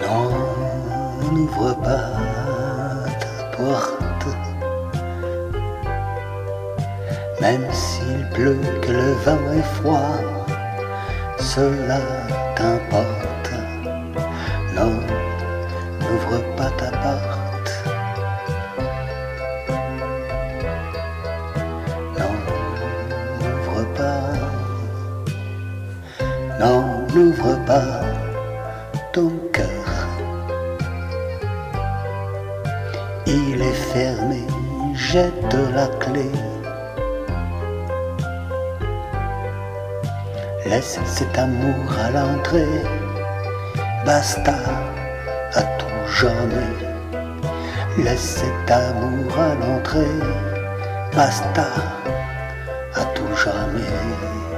Non, n'ouvre pas ta porte. Même s'il pleut, que le vent est froid, cela t'importe. Non, n'ouvre pas ta porte. Non, n'ouvre pas. Non, n'ouvre pas ton cœur. Il est fermé, jette la clé. Laisse cet amour à l'entrée, basta à tout jamais. Laisse cet amour à l'entrée, basta à tout jamais.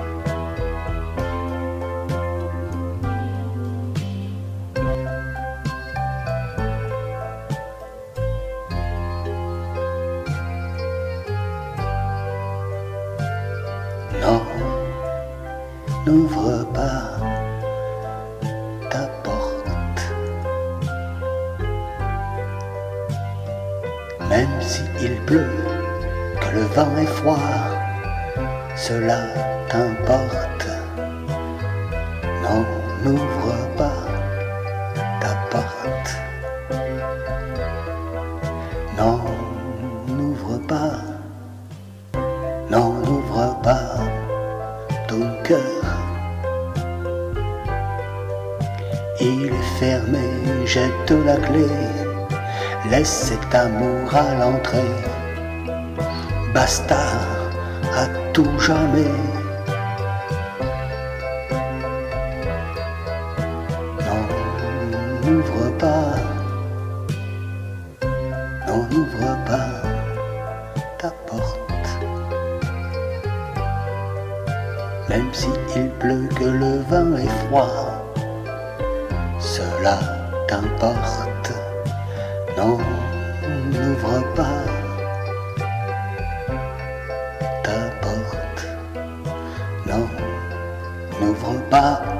N'ouvre pas ta porte. Même s'il pleut, que le vent est froid, cela t'importe. Non, n'ouvre pas ta porte. Il est fermé, jette la clé, laisse cet amour à l'entrée. Basta à tout jamais. Non, n'ouvre pas. N'ouvre pas ta porte. Même s'il pleut que le vent est froid, cela t'importe. Non, n'ouvre pas ta porte. Non, n'ouvre pas